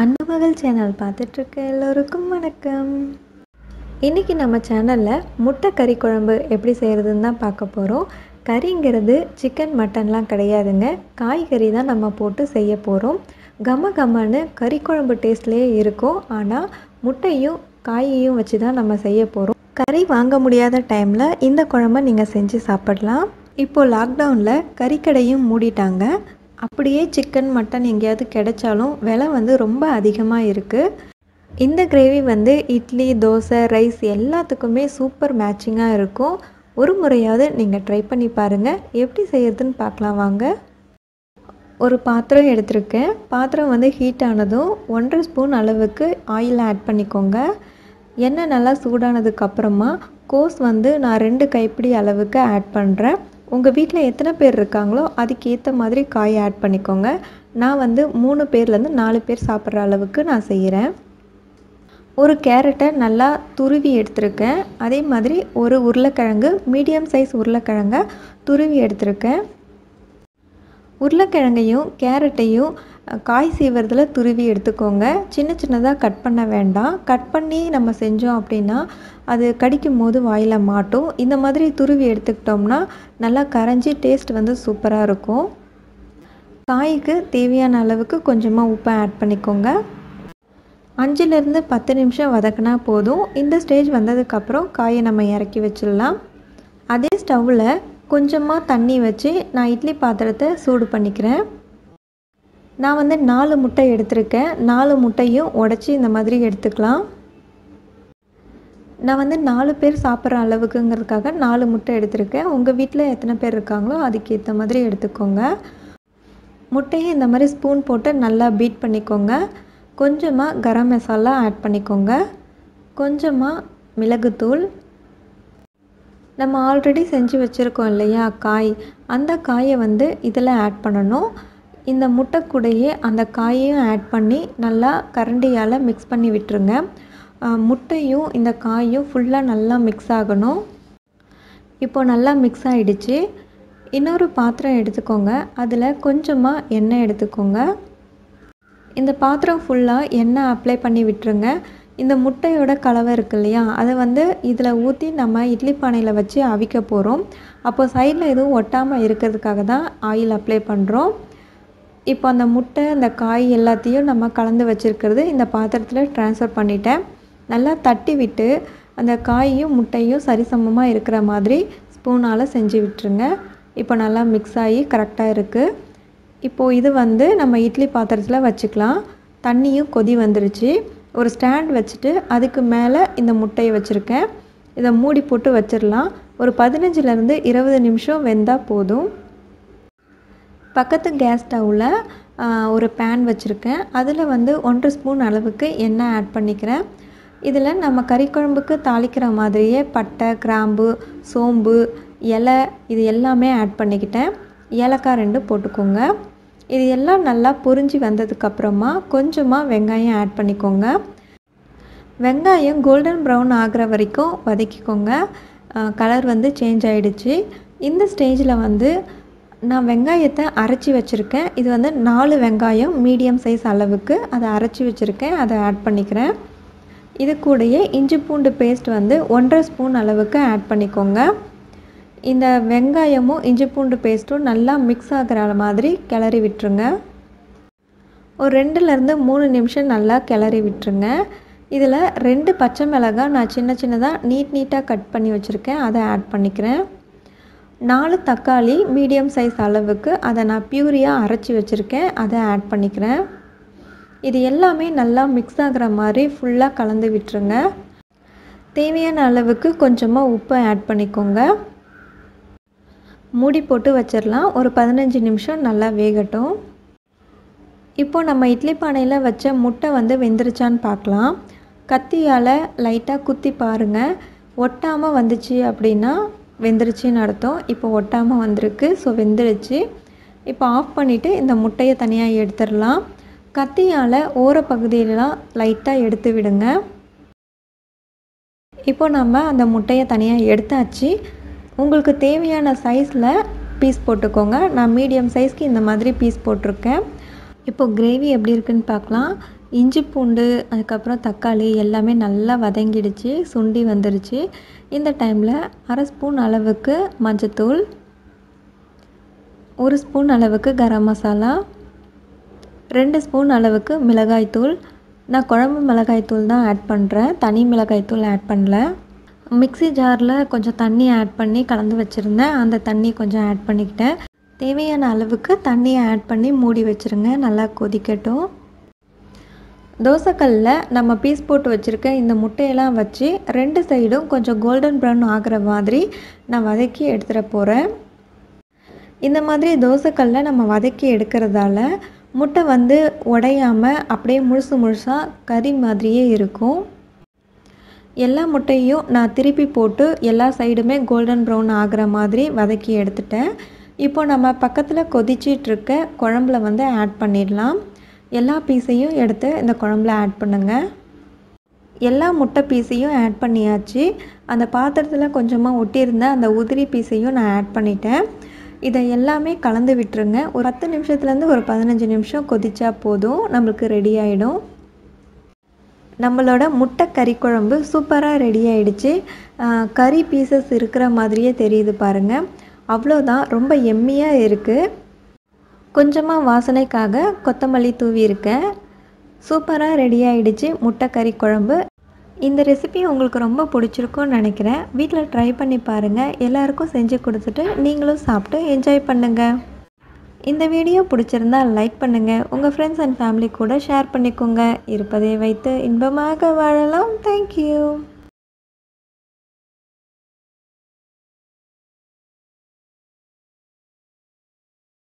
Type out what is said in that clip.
அன்புமகள் channel பார்த்துட்ருக்க எல்லோருக்கும் வணக்கம். இன்றைக்கி நம்ம சேனலில் முட்டை கறி குழம்பு எப்படி செய்கிறதுன்னு தான் பார்க்க போகிறோம் கறிங்கிறது சிக்கன் மட்டன்லாம் கிடையாதுங்க. காய்கறி தான் நம்ம போட்டு செய்ய போகிறோம் கம கமன்னு கறி குழம்பு டேஸ்ட்லேயே இருக்கும். ஆனால் முட்டையும் காயையும் வச்சு தான் நம்ம செய்ய போகிறோம் கறி வாங்க முடியாத டைமில் இந்த குழம்ப நீங்கள் செஞ்சு சாப்பிடலாம். இப்போது லாக்டவுனில் கறிக்கடையும் மூடிட்டாங்க. அப்படியே சிக்கன் மட்டன் எங்கேயாவது கிடைச்சாலும் விலை வந்து ரொம்ப அதிகமாக இருக்குது இந்த கிரேவி வந்து இட்லி தோசை ரைஸ் எல்லாத்துக்குமே சூப்பர் மேட்சிங்காக இருக்கும். ஒரு முறையாவது நீங்கள் ட்ரை பண்ணி பாருங்கள் எப்படி செய்யறதுன்னு பார்க்கலாம் வாங்க. ஒரு பாத்திரம் எடுத்திருக்கேன். பாத்திரம் வந்து ஹீட் ஆனதும் ஒன்றரை ஸ்பூன் அளவுக்கு ஆயில் ஆட் பண்ணிக்கோங்க. எண்ணெய் நல்லா சூடானதுக்கப்புறமா கோஸ் வந்து நான் ரெண்டு கைப்பிடி அளவுக்கு ஆட் பண்ணுறேன் உங்கள் வீட்டில் எத்தனை பேர் இருக்காங்களோ அதுக்கேற்ற மாதிரி காய் ஆட் பண்ணிக்கோங்க. நான் வந்து மூணு பேர்லேருந்து நாலு பேர் சாப்பிட்ற அளவுக்கு நான் செய்கிறேன் ஒரு கேரட்டை நல்லா துருவி எடுத்திருக்கேன். அதே மாதிரி ஒரு உருளைக்கிழங்கு மீடியம் சைஸ் உருளைக்கிழங்கை துருவி எடுத்திருக்கேன். உருளைக்கிழங்கையும் கேரட்டையும் காய் சீவரத்தில் துருவி எடுத்துக்கோங்க. சின்ன சின்னதாக கட் பண்ண வேண்டாம். கட் பண்ணி நம்ம செஞ்சோம் அப்படின்னா அது கடிக்கும் போது வாயில் மாட்டும். இந்த மாதிரி துருவி எடுத்துக்கிட்டோம்னா நல்லா கரைஞ்சி டேஸ்ட் வந்து சூப்பராக இருக்கும். காய்க்கு தேவையான அளவுக்கு கொஞ்சமாக உப்பை ஆட் பண்ணிக்கோங்க. அஞ்சுலேருந்து பத்து நிமிஷம் வதக்கினா போதும். இந்த ஸ்டேஜ் வந்ததுக்கப்புறம் காயை நம்ம இறக்கி வச்சிடலாம். அதே ஸ்டவ்வில் கொஞ்சமாக தண்ணி வச்சு நான் இட்லி பாத்திரத்தை சூடு பண்ணிக்கிறேன். நான் வந்து நாலு முட்டை எடுத்திருக்கேன். நாலு முட்டையும் உடச்சி இந்த மாதிரி எடுத்துக்கலாம். நான் வந்து நாலு பேர் சாப்பிட்ற அளவுக்குங்கிறதுக்காக நாலு முட்டை எடுத்திருக்கேன். உங்கள் வீட்டில் எத்தனை பேர் இருக்காங்களோ அதுக்கேற்ற மாதிரி எடுத்துக்கோங்க. முட்டையை இந்த மாதிரி ஸ்பூன் போட்டு நல்லா பீட் பண்ணிக்கோங்க. கொஞ்சமாக கரம் மசாலா ஆட் பண்ணிக்கோங்க. கொஞ்சமாக மிளகுத்தூள். நம்ம ஆல்ரெடி செஞ்சு வச்சுருக்கோம் இல்லையா காய். அந்த காயை வந்து இதில் ஆட் பண்ணணும். இந்த முட்டை கூடையே அந்த காயையும் ஆட் பண்ணி நல்லா கரண்டியால் மிக்ஸ் பண்ணி விட்டுருங்க. முட்டையும் இந்த காயும் ஃபுல்லாக நல்லா மிக்ஸ் ஆகணும். இப்போ நல்லா மிக்ஸ் ஆகிடுச்சு இன்னொரு பாத்திரம் எடுத்துக்கோங்க. அதில் கொஞ்சமாக எண்ணெய் எடுத்துக்கோங்க. இந்த பாத்திரம் ஃபுல்லாக எண்ணெய் அப்ளை பண்ணி விட்டுருங்க. இந்த முட்டையோட கலவை இருக்கு இல்லையா? அதை வந்து இதில் ஊற்றி நம்ம இட்லி பானையில் வச்சு அவிக்க போகிறோம் அப்போ சைடில் எதுவும் ஒட்டாமல் இருக்கிறதுக்காக தான் ஆயில் அப்ளை பண்ணுறோம் இப்போ அந்த முட்டை அந்த காய் எல்லாத்தையும் நம்ம கலந்து வச்சுருக்கிறது இந்த பாத்திரத்தில் ட்ரான்ஸ்ஃபர் பண்ணிட்டேன். நல்லா தட்டி விட்டு அந்த காயும் முட்டையும் சரிசமமாக இருக்கிற மாதிரி ஸ்பூனால் செஞ்சு விட்டுருங்க. இப்போ நல்லா மிக்ஸ் ஆகி கரெக்டாக இருக்குது இப்போது இது வந்து நம்ம இட்லி பாத்திரத்தில் வச்சுக்கலாம். தண்ணியும் கொதி வந்துருச்சு. ஒரு ஸ்டாண்ட் வச்சுட்டு அதுக்கு மேலே இந்த முட்டையை வச்சுருக்கேன். இதை மூடி போட்டு வச்சிடலாம் ஒரு பதினஞ்சுலேருந்து இருபது நிமிஷம் வெந்தால் போதும். பக்கத்து கேஸ் ஸ்டவ்வில் ஒரு பேன் வச்சுருக்கேன். அதில் வந்து ஒன்றரை ஸ்பூன் அளவுக்கு எண்ணெய் ஆட் பண்ணிக்கிறேன். இதில் நம்ம கறி குழம்புக்கு தாளிக்கிற மாதிரியே பட்டை கிராம்பு சோம்பு இலை இது எல்லாமே ஆட் பண்ணிக்கிட்டேன். ஏலக்காய் ரெண்டு போட்டுக்கோங்க. இது எல்லாம் நல்லா பொரிஞ்சு வந்ததுக்கப்புறமா கொஞ்சமாக வெங்காயம் ஆட் பண்ணிக்கோங்க. வெங்காயம் கோல்டன் ப்ரௌன் ஆகிற வரைக்கும் வதக்கிக்கோங்க. கலர் வந்து சேஞ்ச் ஆகிடுச்சு இந்த ஸ்டேஜில் வந்து நான் வெங்காயத்தை அரைச்சி வச்சுருக்கேன். இது வந்து நாலு வெங்காயம் மீடியம் சைஸ் அளவுக்கு அதை அரைச்சி வச்சுருக்கேன். அதை ஆட் பண்ணிக்கிறேன். இது கூடயே இஞ்சி பூண்டு பேஸ்ட் வந்து ஒன்றரை ஸ்பூன் அளவுக்கு ஆட் பண்ணிக்கோங்க. இந்த வெங்காயமும் இஞ்சி பூண்டு பேஸ்ட்டும் நல்லா மிக்ஸ் ஆகிற மாதிரி கிளறி விட்டுருங்க. ஒரு ரெண்டுலேருந்து மூணு நிமிஷம் நல்லா கிளறி விட்டுருங்க. இதில் ரெண்டு பச்சை மிளகாய் நான் சின்ன சின்னதாக நீட் நீட்டாக கட் பண்ணி வச்சுருக்கேன். அதை ஆட் பண்ணிக்கிறேன். நாலு தக்காளி மீடியம் சைஸ் அளவுக்கு அதை நான் பியூரியாக அரைச்சி வச்சுருக்கேன். அதை ஆட் பண்ணிக்கிறேன். இது எல்லாமே நல்லா மிக்ஸ் ஆகிற மாதிரி ஃபுல்லாக கலந்து விட்டுருங்க. தேவையான அளவுக்கு கொஞ்சமாக உப்பை ஆட் பண்ணிக்கோங்க. மூடி போட்டு வச்சிடலாம். ஒரு பதினஞ்சு நிமிஷம் நல்லா வேகட்டும். இப்போது நம்ம இட்லி பானையில் வச்ச முட்டை வந்து வெந்துருச்சான்னு பார்க்கலாம். கத்தியால் லைட்டாக குத்தி பாருங்கள் ஒட்டாமல் வந்துச்சு அப்படின்னா வெந்துருச்சுன்னு அர்த்தம். இப்போ ஒட்டாமல் வந்திருக்கு. ஸோ வெந்துருச்சு. இப்போ ஆஃப் பண்ணிவிட்டு இந்த முட்டையை தனியாக எடுத்துடலாம். கத்தியால் ஓர பகுதியிலலாம் லைட்டாக எடுத்து விடுங்க. இப்போ நம்ம அந்த முட்டையை தனியாக எடுத்தாச்சு. உங்களுக்கு தேவையான சைஸில் பீஸ் போட்டுக்கோங்க. நான் மீடியம் சைஸ்க்கு இந்த மாதிரி பீஸ் போட்டிருக்கேன். இப்போது கிரேவி எப்படி இருக்குன்னு பார்க்கலாம். இஞ்சி பூண்டு அதுக்கப்புறம் தக்காளி எல்லாமே நல்லா வதங்கிடுச்சு சுண்டி வந்துருச்சு. இந்த டைமில் அரை ஸ்பூன் அளவுக்கு மஞ்சத்தூள் ஒரு ஸ்பூன் அளவுக்கு கரம் மசாலா ரெண்டு ஸ்பூன் அளவுக்கு மிளகாய்த்தூள் நான் குழம்பு மிளகாய்த்தூள் தான் ஆட் பண்ணுறேன் தனி மிளகாய்த்தூள் ஆட் பண்ணல. மிக்ஸி ஜாரில் கொஞ்சம் தண்ணி ஆட் பண்ணி கலந்து வச்சுருந்தேன். அந்த தண்ணி கொஞ்சம் ஆட் பண்ணிக்கிட்டேன். தேவையான அளவுக்கு தண்ணியை ஆட் பண்ணி மூடி வச்சுருங்க. நல்லா கொதிக்கட்டும். தோசைக்கல்லில் நம்ம பீஸ் போட்டு வச்சுருக்க இந்த முட்டையெல்லாம் வச்சு ரெண்டு சைடும் கொஞ்சம் கோல்டன் ப்ரௌன் ஆகிற மாதிரி நான் வதக்கி எடுத்துகிட போகிறேன் இந்த மாதிரி தோசைக்கல்லில் நம்ம வதக்கி எடுக்கிறதால முட்டை வந்து உடையாமல் அப்படியே முழுசு முழுசாக கறி மாதிரியே இருக்கும். எல்லா முட்டையும் நான் திருப்பி போட்டு எல்லா சைடுமே கோல்டன் ப்ரௌன் ஆகிற மாதிரி வதக்கி எடுத்துட்டேன். இப்போ நம்ம பக்கத்தில் கொதிச்சிட்ருக்க குழம்புல வந்து ஆட் பண்ணிடலாம். எல்லா பீஸையும் எடுத்து இந்த குழம்புல ஆட் பண்ணுங்கள் எல்லா முட்டை பீஸையும் ஆட் பண்ணியாச்சு. அந்த பாத்திரத்தில் கொஞ்சமாக ஒட்டியிருந்த அந்த உதிரி பீஸையும் நான் ஆட் பண்ணிட்டேன். இதை எல்லாமே கலந்து விட்டுருங்க. ஒரு பத்து நிமிஷத்துலேருந்து ஒரு பதினஞ்சு நிமிஷம் கொதிச்சா போதும். நம்மளுக்கு ரெடி ஆகிடும் நம்மளோட முட்டை கறி குழம்பு சூப்பராக ரெடி ஆகிடுச்சு கறி பீசஸ் இருக்கிற மாதிரியே தெரியுது பாருங்கள் அவ்வளோதான் ரொம்ப எம்மியாக இருக்குது கொஞ்சமாக வாசனைக்காக கொத்தமல்லி தூவியிருக்கேன் சூப்பராக ரெடி ஆகிடுச்சு முட்டை கறி குழம்பு. இந்த ரெசிபி உங்களுக்கு ரொம்ப பிடிச்சிருக்கும்னு நினைக்கிறேன். வீட்டில் ட்ரை பண்ணி பாருங்கள் எல்லாருக்கும் செஞ்சு கொடுத்துட்டு நீங்களும் சாப்பிட்டு என்ஜாய் பண்ணுங்கள் இந்த வீடியோ பிடிச்சிருந்தா லைக் பண்ணுங்கள் உங்கள் ஃப்ரெண்ட்ஸ் அண்ட் ஃபேமிலி கூட ஷேர் பண்ணிக்கோங்க. இருப்பதை வைத்து இன்பமாக வாழலாம். தேங்க்யூ